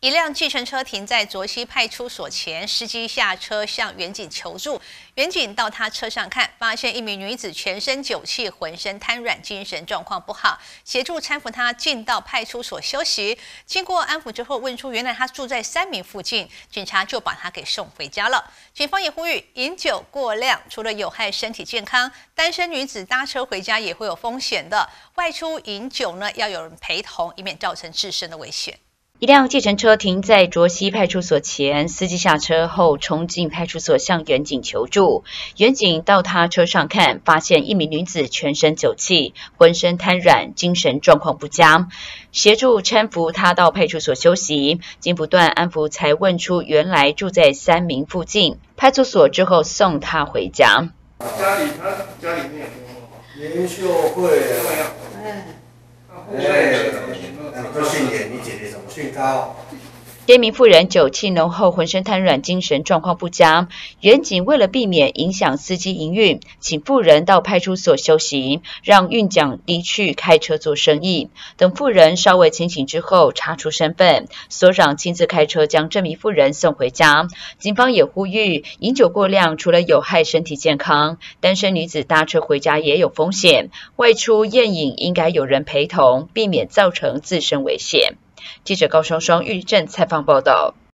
一辆计程车停在卓西派出所前，司机下车向远警求助。远警到他车上看，发现一名女子全身酒气，浑身瘫软，精神状况不好，协助搀扶她进到派出所休息。经过安抚之后，问出原来她住在三明附近，警察就把她给送回家了。警方也呼吁，饮酒过量除了有害身体健康，单身女子搭车回家也会有风险的。外出饮酒呢，要有人陪同，以免造成自身的危险。一辆计程车停在卓西派出所前，司机下车后冲进派出所向远警求助。远警到他车上看，发现一名女子全身酒气，浑身瘫软，精神状况不佳，协助搀扶她到派出所休息。经不断安抚，才问出原来住在三明附近派出所之后送她回家。家里他家里面有林秀慧，哎，都训练这名妇人酒气浓厚，浑身瘫软，精神状况不佳。远警为了避免影响司机营运，请妇人到派出所休息，让运奖离去开车做生意。等妇人稍微清醒之后，查出身份，所长亲自开车将这名妇人送回家。警方也呼吁，饮酒过量除了有害身体健康，单身女子搭车回家也有风险。外出宴饮应该有人陪同，避免造成自身危险。记者高双双、玉镇采访报道。